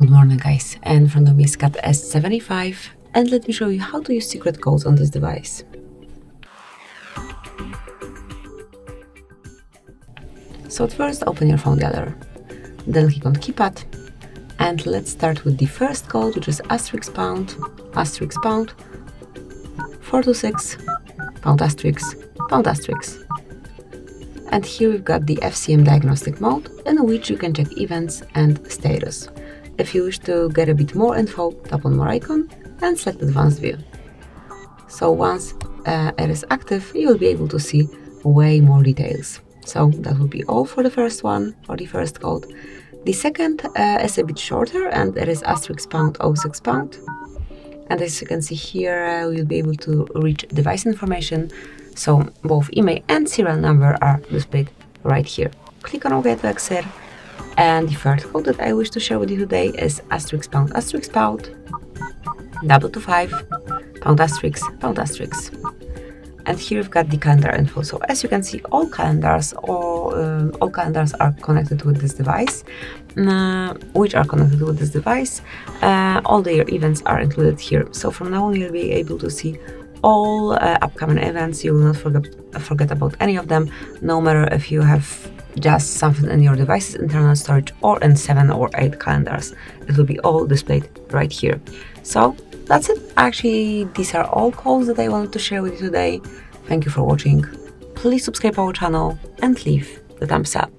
Good morning guys, and from the is Cat S75 and let me show you how to use secret codes on this device. So at first open your phone gallery, then click on keypad and let's start with the first code which is asterisk pound, asterisk pound, 426, pound asterisk, pound asterisk. And here we've got the FCM diagnostic mode in which you can check events and status. If you wish to get a bit more info, tap on more icon and select advanced view. So once uh, it is active, you will be able to see way more details. So that will be all for the first one, or the first code. The second uh, is a bit shorter and it is asterisk pound 06 pound. And as you can see here, uh, we'll be able to reach device information. So both IMEI and serial number are displayed right here. Click on OK to exit. And the third code that I wish to share with you today is asterisk pound asterisk pound. Double to five pound asterisk pound asterisk. And here we've got the calendar info. So as you can see all calendars all, uh, all calendars are connected with this device. Uh, which are connected with this device? Uh, all their events are included here. So from now on you'll be able to see all uh, upcoming events. You will not forget forget about any of them no matter if you have just something in your device's internal storage or in seven or eight calendars it will be all displayed right here so that's it. Actually, these are all calls that I wanted to share with you today. Thank you for watching. Please subscribe our channel and leave the thumbs up.